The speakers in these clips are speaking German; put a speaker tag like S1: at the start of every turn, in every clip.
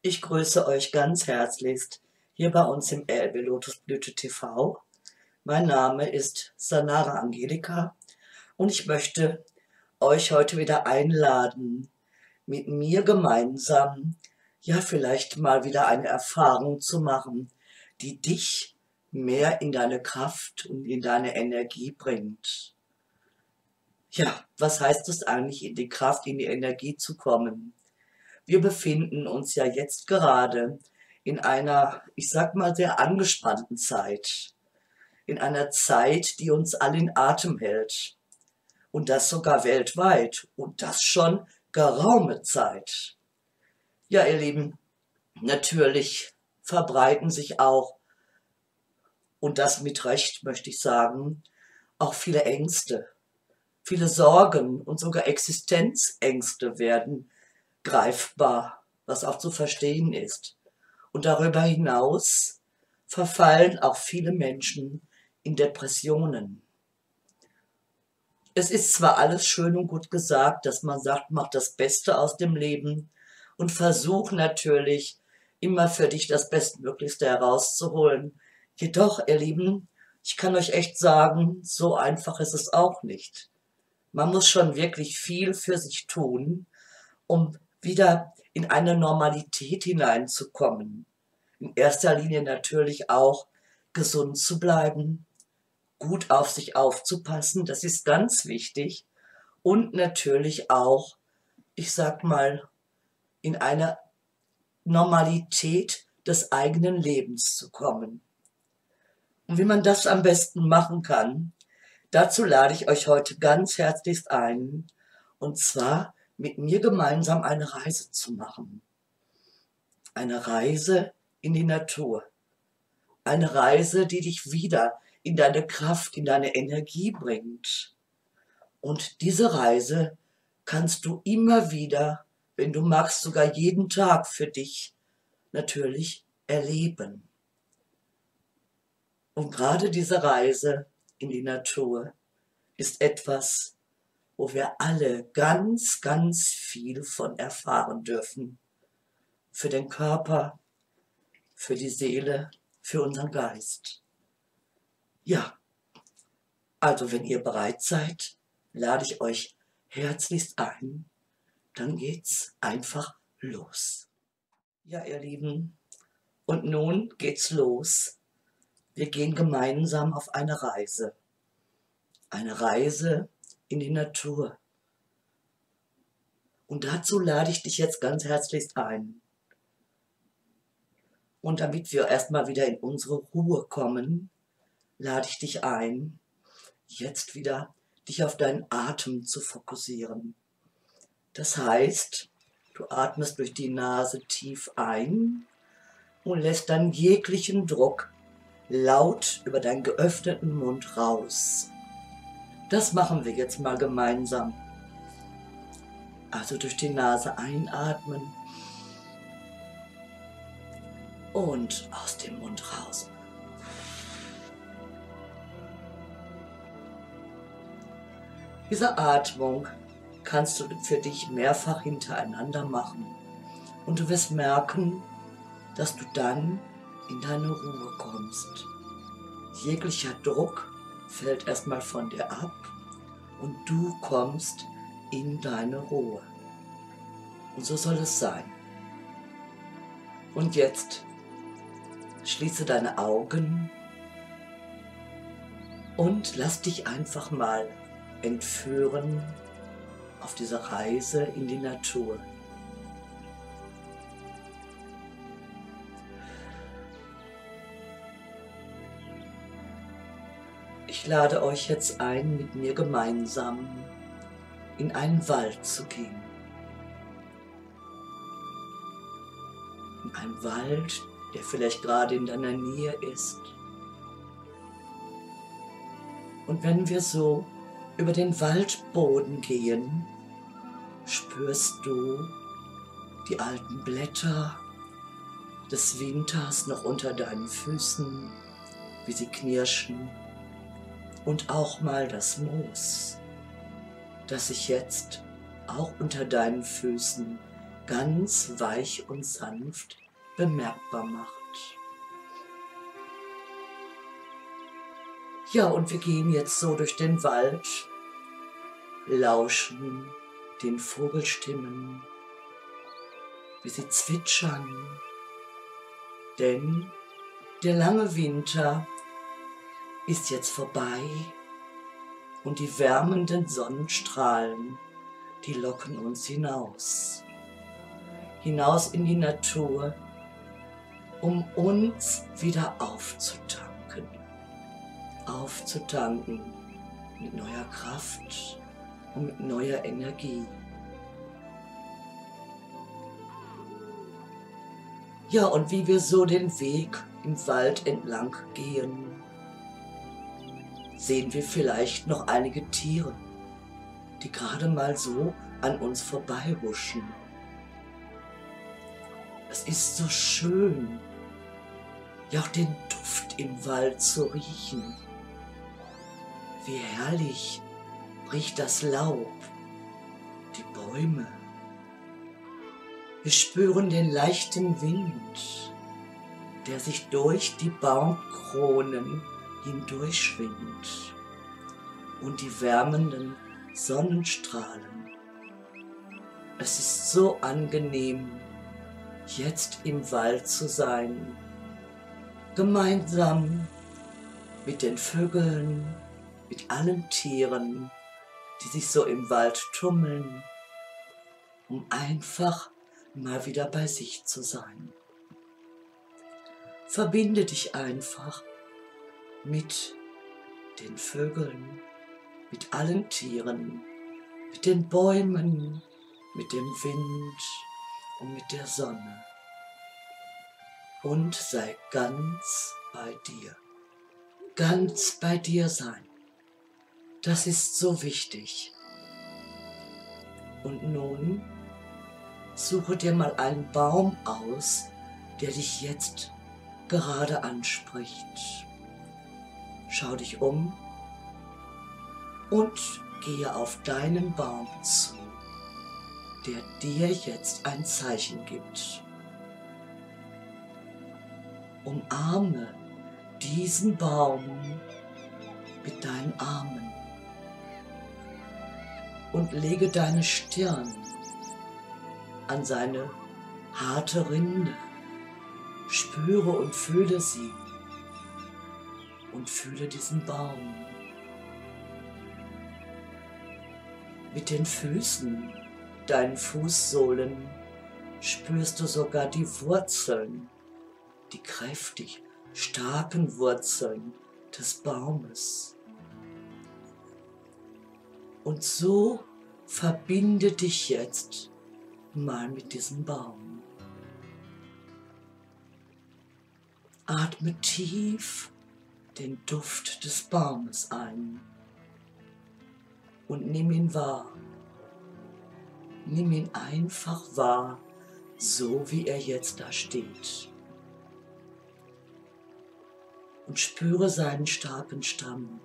S1: Ich grüße euch ganz herzlichst hier bei uns im LB Lotusblüte TV. Mein Name ist Sanara Angelika und ich möchte euch heute wieder einladen, mit mir gemeinsam ja vielleicht mal wieder eine Erfahrung zu machen, die dich mehr in deine Kraft und in deine Energie bringt. Ja, was heißt es eigentlich, in die Kraft, in die Energie zu kommen? Wir befinden uns ja jetzt gerade in einer, ich sag mal, sehr angespannten Zeit. In einer Zeit, die uns alle in Atem hält. Und das sogar weltweit. Und das schon geraume Zeit. Ja, ihr Lieben, natürlich verbreiten sich auch, und das mit Recht möchte ich sagen, auch viele Ängste. Viele Sorgen und sogar Existenzängste werden greifbar, was auch zu verstehen ist. Und darüber hinaus verfallen auch viele Menschen in Depressionen. Es ist zwar alles schön und gut gesagt, dass man sagt, mach das Beste aus dem Leben und versuch natürlich immer für dich das Bestmöglichste herauszuholen. Jedoch, ihr Lieben, ich kann euch echt sagen, so einfach ist es auch nicht. Man muss schon wirklich viel für sich tun, um wieder in eine Normalität hineinzukommen. In erster Linie natürlich auch gesund zu bleiben, gut auf sich aufzupassen, das ist ganz wichtig. Und natürlich auch, ich sag mal, in eine Normalität des eigenen Lebens zu kommen. Und wie man das am besten machen kann, dazu lade ich euch heute ganz herzlichst ein. Und zwar mit mir gemeinsam eine Reise zu machen. Eine Reise in die Natur. Eine Reise, die dich wieder in deine Kraft, in deine Energie bringt. Und diese Reise kannst du immer wieder, wenn du magst, sogar jeden Tag für dich natürlich erleben. Und gerade diese Reise in die Natur ist etwas, wo wir alle ganz, ganz viel von erfahren dürfen. Für den Körper, für die Seele, für unseren Geist. Ja, also wenn ihr bereit seid, lade ich euch herzlichst ein. Dann geht's einfach los. Ja, ihr Lieben, und nun geht's los. Wir gehen gemeinsam auf eine Reise. Eine Reise in die Natur. Und dazu lade ich dich jetzt ganz herzlichst ein. Und damit wir erstmal wieder in unsere Ruhe kommen, lade ich dich ein, jetzt wieder dich auf deinen Atem zu fokussieren. Das heißt, du atmest durch die Nase tief ein und lässt dann jeglichen Druck laut über deinen geöffneten Mund raus. Das machen wir jetzt mal gemeinsam. Also durch die Nase einatmen und aus dem Mund raus. Diese Atmung kannst du für dich mehrfach hintereinander machen und du wirst merken, dass du dann in deine Ruhe kommst. Jeglicher Druck fällt erstmal von dir ab und du kommst in deine Ruhe. Und so soll es sein. Und jetzt schließe deine Augen und lass dich einfach mal entführen auf dieser Reise in die Natur. Ich lade euch jetzt ein, mit mir gemeinsam in einen Wald zu gehen. In einen Wald, der vielleicht gerade in deiner Nähe ist. Und wenn wir so über den Waldboden gehen, spürst du die alten Blätter des Winters noch unter deinen Füßen, wie sie knirschen und auch mal das Moos, das sich jetzt auch unter deinen Füßen ganz weich und sanft bemerkbar macht. Ja, und wir gehen jetzt so durch den Wald, lauschen den Vogelstimmen, wie sie zwitschern, denn der lange Winter ist jetzt vorbei. Und die wärmenden Sonnenstrahlen, die locken uns hinaus, hinaus in die Natur, um uns wieder aufzutanken, aufzutanken mit neuer Kraft und mit neuer Energie. Ja, und wie wir so den Weg im Wald entlang gehen, sehen wir vielleicht noch einige Tiere, die gerade mal so an uns vorbeihuschen. Es ist so schön, ja auch den Duft im Wald zu riechen. Wie herrlich riecht das Laub, die Bäume. Wir spüren den leichten Wind, der sich durch die Baumkronen hindurchschwingt und die wärmenden Sonnenstrahlen. Es ist so angenehm, jetzt im Wald zu sein, gemeinsam mit den Vögeln, mit allen Tieren, die sich so im Wald tummeln, um einfach mal wieder bei sich zu sein. Verbinde dich einfach mit den Vögeln, mit allen Tieren, mit den Bäumen, mit dem Wind und mit der Sonne. Und sei ganz bei dir. Ganz bei dir sein. Das ist so wichtig. Und nun suche dir mal einen Baum aus, der dich jetzt gerade anspricht. Schau dich um und gehe auf deinen Baum zu, der dir jetzt ein Zeichen gibt. Umarme diesen Baum mit deinen Armen und lege deine Stirn an seine harte Rinde. Spüre und fühle sie und fühle diesen Baum. Mit den Füßen, deinen Fußsohlen, spürst du sogar die Wurzeln, die kräftig starken Wurzeln des Baumes. Und so verbinde dich jetzt mal mit diesem Baum. Atme tief den Duft des Baumes ein und nimm ihn wahr. Nimm ihn einfach wahr, so wie er jetzt da steht. Und spüre seinen starken Stamm,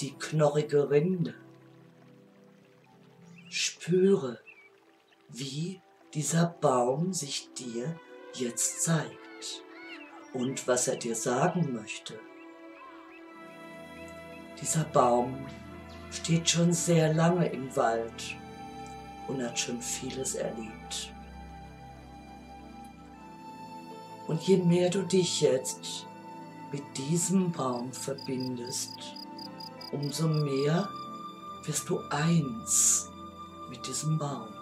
S1: die knorrige Rinde. Spüre, wie dieser Baum sich dir jetzt zeigt und was er dir sagen möchte. Dieser Baum steht schon sehr lange im Wald und hat schon vieles erlebt. Und je mehr du dich jetzt mit diesem Baum verbindest, umso mehr wirst du eins mit diesem Baum.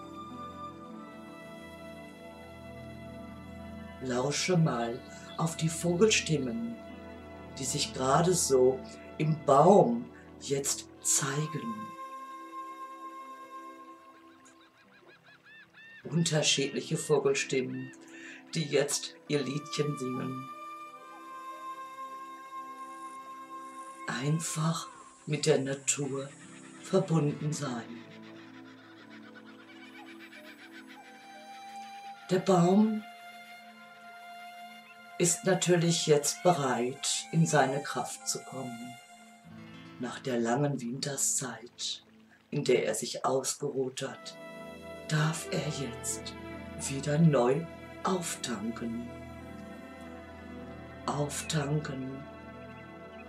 S1: Lausche mal auf die Vogelstimmen, die sich gerade so im Baum jetzt zeigen. Unterschiedliche Vogelstimmen, die jetzt ihr Liedchen singen. Einfach mit der Natur verbunden sein. Der Baum ist natürlich jetzt bereit, in seine Kraft zu kommen. Nach der langen Winterszeit, in der er sich ausgeruht hat, darf er jetzt wieder neu auftanken. Auftanken,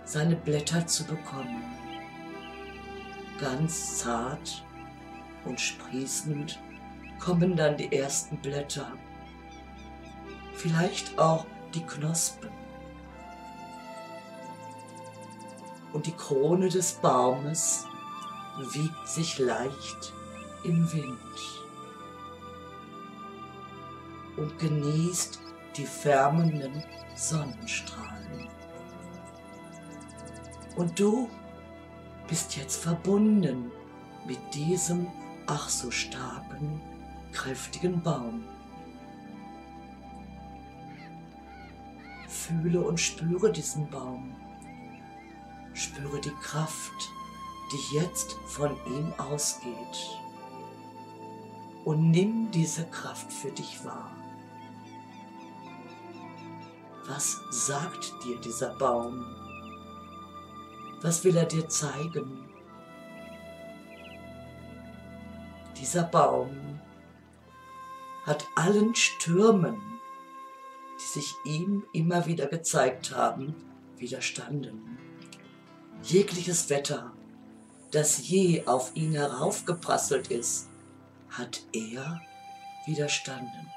S1: seine Blätter zu bekommen. Ganz zart und sprießend kommen dann die ersten Blätter, vielleicht auch die Knospen. Und die Krone des Baumes wiegt sich leicht im Wind und genießt die wärmenden Sonnenstrahlen. Und du bist jetzt verbunden mit diesem ach so starken, kräftigen Baum. Fühle und spüre diesen Baum. Spüre die Kraft, die jetzt von ihm ausgeht. Und nimm diese Kraft für dich wahr. Was sagt dir dieser Baum? Was will er dir zeigen? Dieser Baum hat allen Stürmen, die sich ihm immer wieder gezeigt haben, widerstanden. Jegliches Wetter, das je auf ihn heraufgeprasselt ist, hat er widerstanden.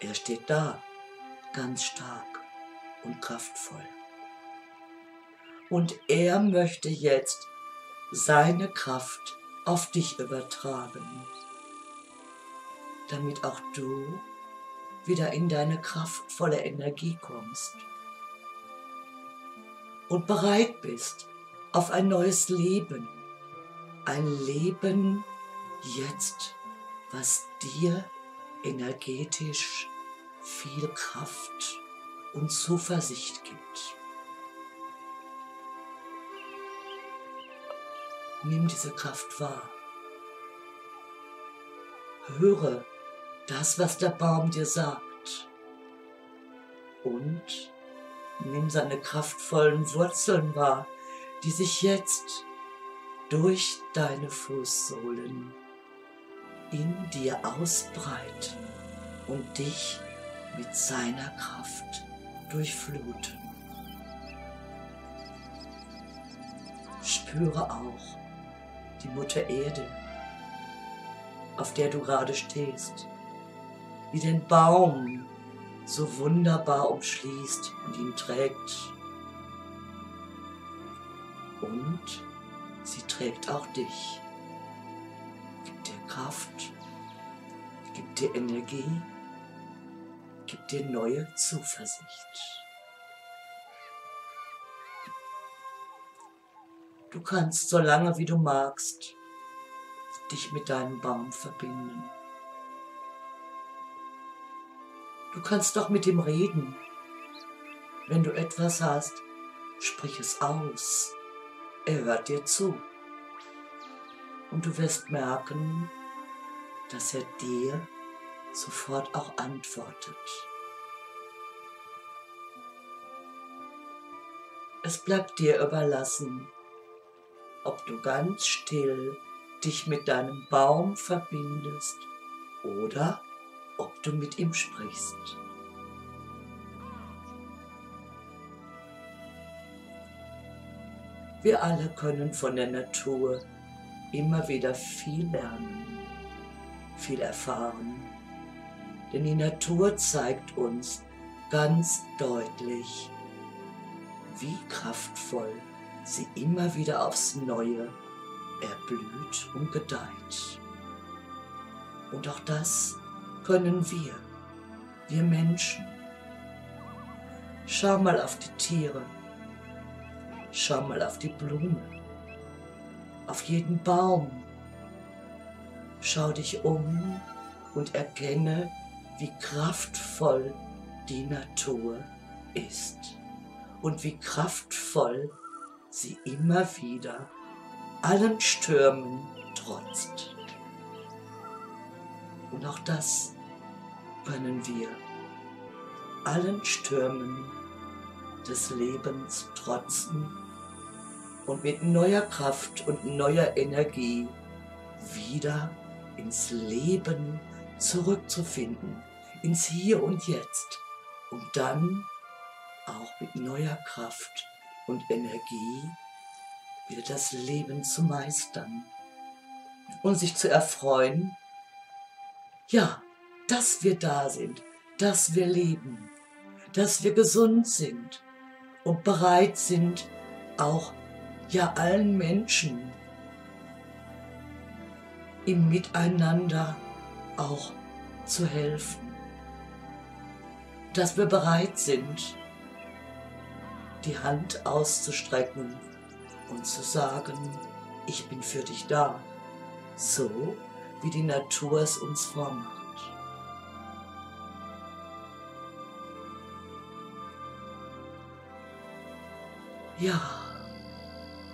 S1: Er steht da, ganz stark und kraftvoll. Und er möchte jetzt seine Kraft auf dich übertragen, damit auch du wieder in deine kraftvolle Energie kommst und bereit bist auf ein neues Leben, ein Leben jetzt, was dir energetisch viel Kraft und Zuversicht gibt. Nimm diese Kraft wahr. Höre das, was der Baum dir sagt. Und nimm seine kraftvollen Wurzeln wahr, die sich jetzt durch deine Fußsohlen in dir ausbreiten und dich mit seiner Kraft durchfluten. Spüre auch, die Mutter Erde, auf der du gerade stehst, wie den Baum so wunderbar umschließt und ihn trägt. Und sie trägt auch dich, gibt dir Kraft, gibt dir Energie, gibt dir neue Zuversicht. Du kannst so lange wie du magst dich mit deinem Baum verbinden. Du kannst doch mit ihm reden. Wenn du etwas hast, sprich es aus. Er hört dir zu. Und du wirst merken, dass er dir sofort auch antwortet. Es bleibt dir überlassen, ob du ganz still dich mit deinem Baum verbindest oder ob du mit ihm sprichst. Wir alle können von der Natur immer wieder viel lernen, viel erfahren, denn die Natur zeigt uns ganz deutlich, wie kraftvoll sie immer wieder aufs Neue erblüht und gedeiht. Und auch das können wir, wir Menschen. Schau mal auf die Tiere, schau mal auf die Blume, auf jeden Baum. Schau dich um und erkenne, wie kraftvoll die Natur ist und wie kraftvoll sie immer wieder allen Stürmen trotzt. Und auch das können wir allen Stürmen des Lebens trotzen und mit neuer Kraft und neuer Energie wieder ins Leben zurückzufinden, ins Hier und Jetzt, um dann auch mit neuer Kraft und Energie wieder das Leben zu meistern und sich zu erfreuen, ja, dass wir da sind, dass wir leben, dass wir gesund sind und bereit sind, auch ja allen Menschen im Miteinander auch zu helfen. Dass wir bereit sind, die Hand auszustrecken und zu sagen, ich bin für dich da, so wie die Natur es uns vormacht. Ja,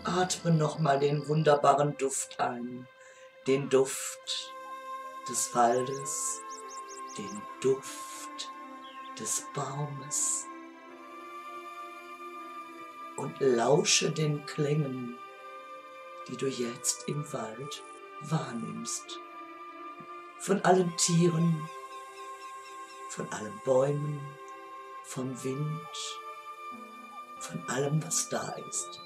S1: atme nochmal den wunderbaren Duft ein, den Duft des Waldes, den Duft des Baumes und lausche den Klängen, die du jetzt im Wald wahrnimmst. Von allen Tieren, von allen Bäumen, vom Wind, von allem, was da ist.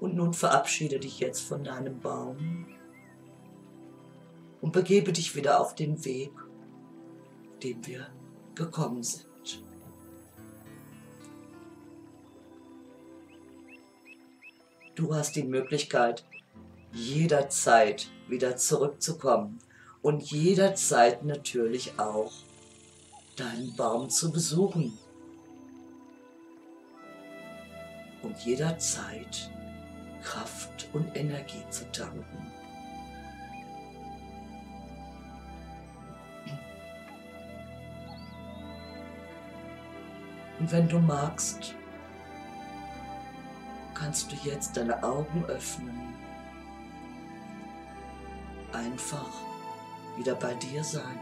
S1: Und nun verabschiede dich jetzt von deinem Baum und begebe dich wieder auf den Weg, den wir gekommen sind. Du hast die Möglichkeit, jederzeit wieder zurückzukommen und jederzeit natürlich auch deinen Baum zu besuchen. Und jederzeit Kraft und Energie zu tanken. Und wenn du magst, kannst du jetzt deine Augen öffnen. Einfach wieder bei dir sein.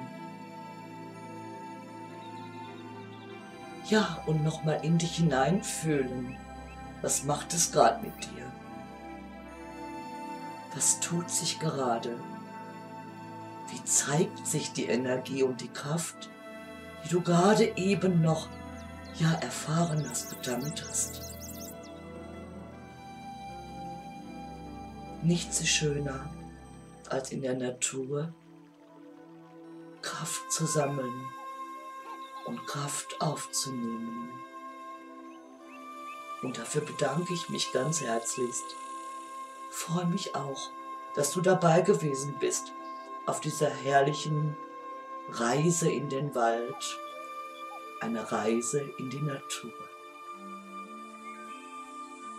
S1: Ja, und nochmal in dich hineinfühlen. Was macht es gerade mit dir? Was tut sich gerade? Wie zeigt sich die Energie und die Kraft, die du gerade eben noch ja erfahren hast, gedankt hast? Nichts ist schöner, als in der Natur Kraft zu sammeln und Kraft aufzunehmen. Und dafür bedanke ich mich ganz herzlichst. Freue mich auch, dass du dabei gewesen bist auf dieser herrlichen Reise in den Wald, eine Reise in die Natur.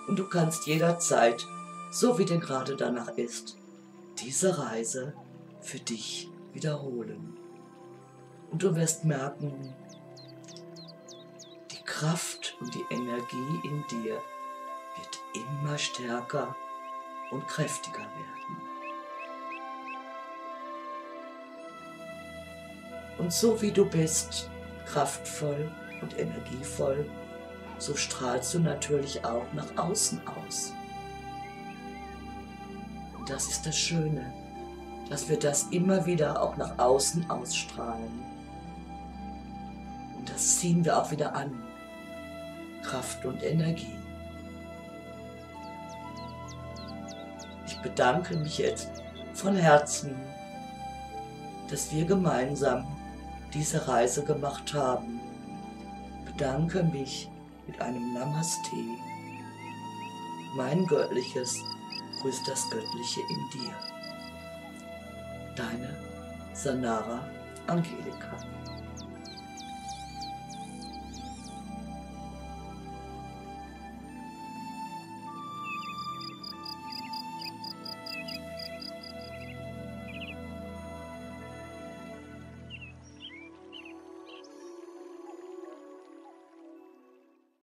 S1: Und du kannst jederzeit so wie dir gerade danach ist, diese Reise für dich wiederholen. Und du wirst merken, die Kraft und die Energie in dir wird immer stärker und kräftiger werden. Und so wie du bist, kraftvoll und energievoll, so strahlst du natürlich auch nach außen aus. Und das ist das Schöne, dass wir das immer wieder auch nach außen ausstrahlen. Und das ziehen wir auch wieder an. Kraft und Energie. Ich bedanke mich jetzt von Herzen, dass wir gemeinsam diese Reise gemacht haben. Bedanke mich mit einem Namaste, mein göttliches grüßt das Göttliche in dir. Deine Sanara Angelika.